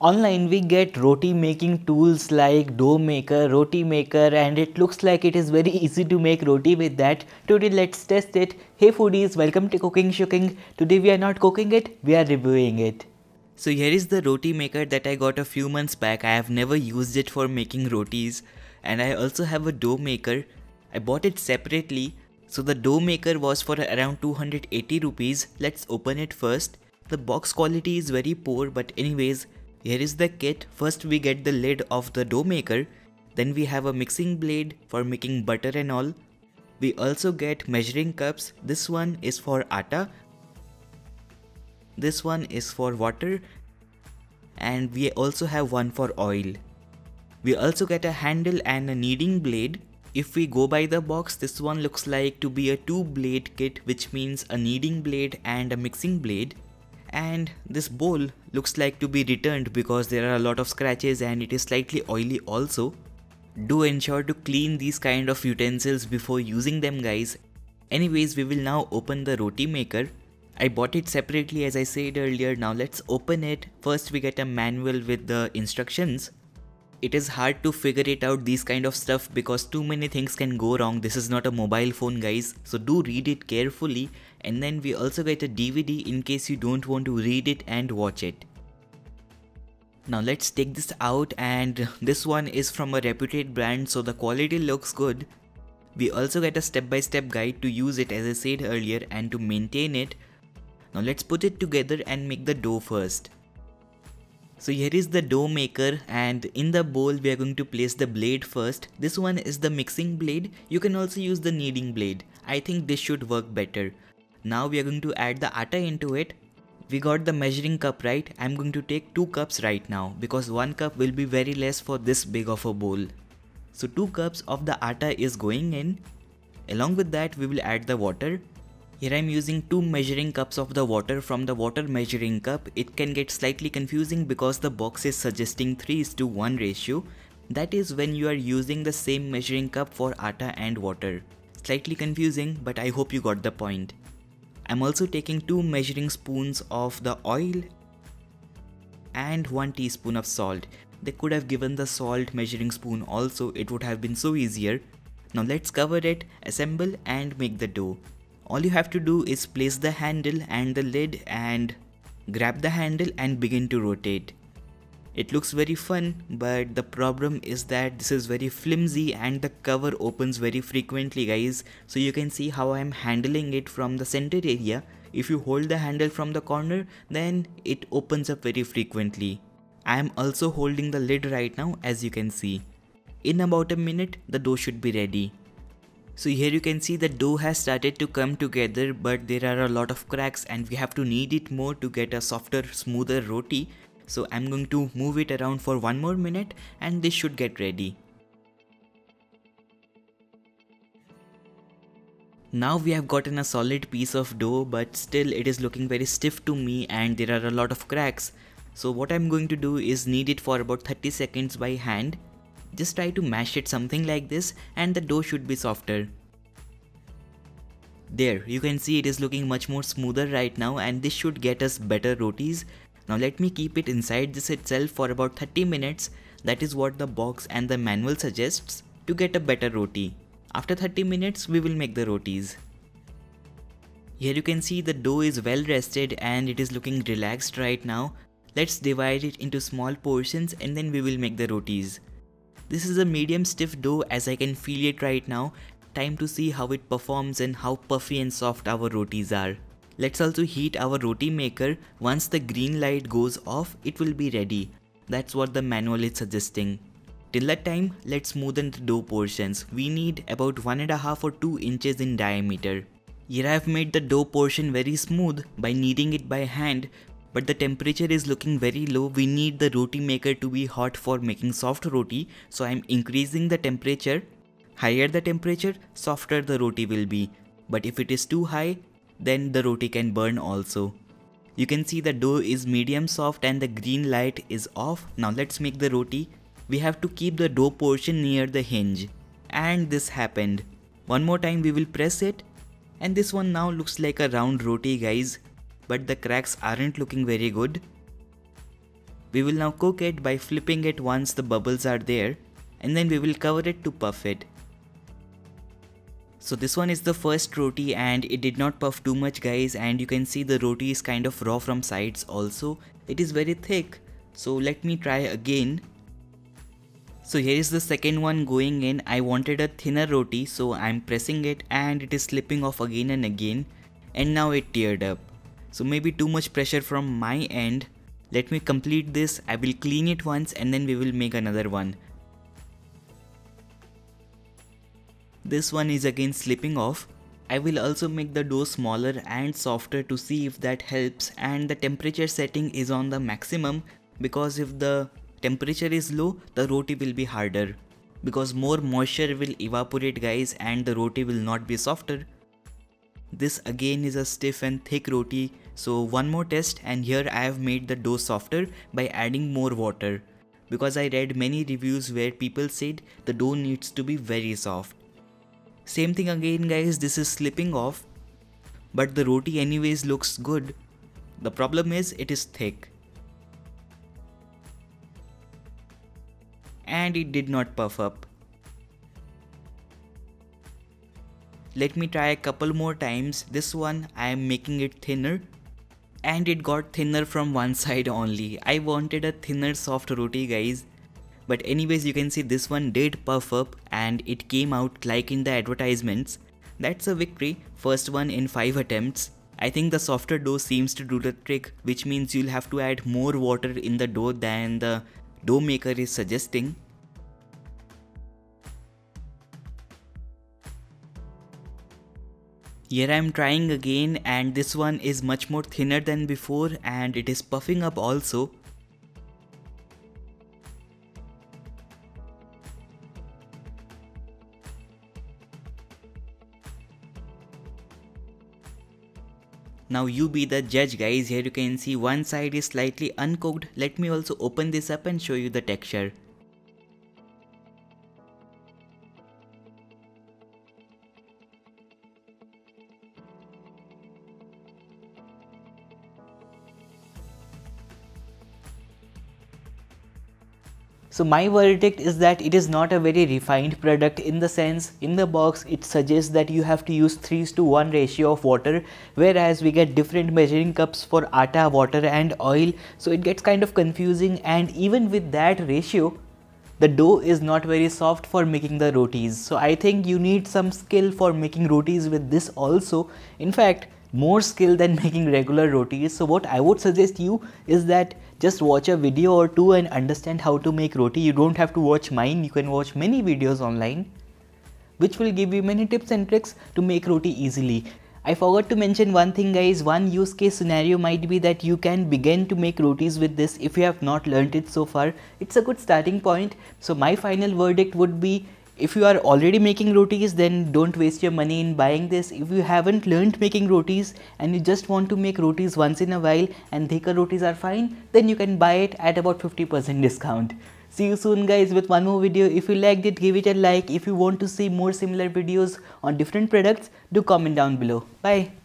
Online we get roti making tools like dough maker, roti maker and it looks like it is very easy to make roti with that. Today let's test it. Hey foodies, welcome to Cooking Shooking. Today we are not cooking it, we are reviewing it. So here is the roti maker that I got a few months back. I have never used it for making rotis and I also have a dough maker. I bought it separately. So the dough maker was for around 280 rupees. Let's open it first. The box quality is very poor but anyways here is the kit. First we get the lid of the dough maker. Then we have a mixing blade for making butter and all. We also get measuring cups. This one is for atta. This one is for water. And we also have one for oil. We also get a handle and a kneading blade. If we go by the box, this one looks like to be a two blade kit which means a kneading blade and a mixing blade and this bowl looks like to be returned because there are a lot of scratches and it is slightly oily also. Do ensure to clean these kind of utensils before using them guys. Anyways we will now open the roti maker. I bought it separately as I said earlier now let's open it. First we get a manual with the instructions it is hard to figure it out these kind of stuff because too many things can go wrong. This is not a mobile phone guys. So do read it carefully and then we also get a DVD in case you don't want to read it and watch it. Now let's take this out and this one is from a reputed brand so the quality looks good. We also get a step-by-step -step guide to use it as I said earlier and to maintain it. Now let's put it together and make the dough first so here is the dough maker and in the bowl we are going to place the blade first. This one is the mixing blade. You can also use the kneading blade. I think this should work better. Now we are going to add the atta into it. We got the measuring cup right. I'm going to take 2 cups right now because 1 cup will be very less for this big of a bowl. So 2 cups of the atta is going in. Along with that we will add the water here I'm using two measuring cups of the water from the water measuring cup. It can get slightly confusing because the box is suggesting 3 is to 1 ratio. That is when you are using the same measuring cup for atta and water. Slightly confusing but I hope you got the point. I'm also taking 2 measuring spoons of the oil and 1 teaspoon of salt. They could have given the salt measuring spoon also, it would have been so easier. Now let's cover it, assemble and make the dough all you have to do is place the handle and the lid and grab the handle and begin to rotate. It looks very fun but the problem is that this is very flimsy and the cover opens very frequently guys so you can see how I am handling it from the center area. If you hold the handle from the corner then it opens up very frequently. I am also holding the lid right now as you can see. In about a minute the dough should be ready. So here you can see the dough has started to come together but there are a lot of cracks and we have to knead it more to get a softer smoother roti. So I'm going to move it around for one more minute and this should get ready. Now we have gotten a solid piece of dough but still it is looking very stiff to me and there are a lot of cracks. So what I'm going to do is knead it for about 30 seconds by hand just try to mash it something like this and the dough should be softer. There, you can see it is looking much more smoother right now and this should get us better rotis. Now let me keep it inside this itself for about 30 minutes. That is what the box and the manual suggests to get a better roti. After 30 minutes, we will make the rotis. Here you can see the dough is well rested and it is looking relaxed right now. Let's divide it into small portions and then we will make the rotis. This is a medium stiff dough as I can feel it right now. Time to see how it performs and how puffy and soft our rotis are. Let's also heat our roti maker. Once the green light goes off, it will be ready. That's what the manual is suggesting. Till that time, let's smoothen the dough portions. We need about 1.5 or 2 inches in diameter. Here I have made the dough portion very smooth by kneading it by hand but the temperature is looking very low. We need the roti maker to be hot for making soft roti. So I'm increasing the temperature. Higher the temperature softer the roti will be. But if it is too high then the roti can burn also. You can see the dough is medium soft and the green light is off. Now let's make the roti. We have to keep the dough portion near the hinge. And this happened. One more time we will press it. And this one now looks like a round roti guys but the cracks aren't looking very good. We will now cook it by flipping it once the bubbles are there and then we will cover it to puff it. So this one is the first roti and it did not puff too much guys and you can see the roti is kind of raw from sides also. It is very thick. So let me try again. So here is the second one going in. I wanted a thinner roti so I'm pressing it and it is slipping off again and again and now it teared up. So maybe too much pressure from my end. Let me complete this. I will clean it once and then we will make another one. This one is again slipping off. I will also make the dough smaller and softer to see if that helps and the temperature setting is on the maximum because if the temperature is low the roti will be harder because more moisture will evaporate guys and the roti will not be softer. This again is a stiff and thick roti so one more test and here I have made the dough softer by adding more water because I read many reviews where people said the dough needs to be very soft. Same thing again guys, this is slipping off. But the roti anyways looks good. The problem is it is thick. And it did not puff up. Let me try a couple more times. This one I am making it thinner and it got thinner from one side only. I wanted a thinner soft roti guys but anyways you can see this one did puff up and it came out like in the advertisements. That's a victory, first one in 5 attempts. I think the softer dough seems to do the trick which means you'll have to add more water in the dough than the dough maker is suggesting. Here I am trying again and this one is much more thinner than before and it is puffing up also. Now you be the judge guys, here you can see one side is slightly uncooked. Let me also open this up and show you the texture. So my verdict is that it is not a very refined product in the sense in the box it suggests that you have to use 3 to 1 ratio of water whereas we get different measuring cups for atta, water and oil so it gets kind of confusing and even with that ratio the dough is not very soft for making the rotis. So I think you need some skill for making rotis with this also. In fact, more skill than making regular rotis. So what I would suggest you is that just watch a video or two and understand how to make roti. You don't have to watch mine, you can watch many videos online which will give you many tips and tricks to make roti easily. I forgot to mention one thing guys, one use case scenario might be that you can begin to make rotis with this if you have not learned it so far. It's a good starting point. So my final verdict would be if you are already making rotis then don't waste your money in buying this. If you haven't learned making rotis and you just want to make rotis once in a while and thicker rotis are fine then you can buy it at about 50% discount. See you soon guys with one more video. If you liked it give it a like. If you want to see more similar videos on different products do comment down below. Bye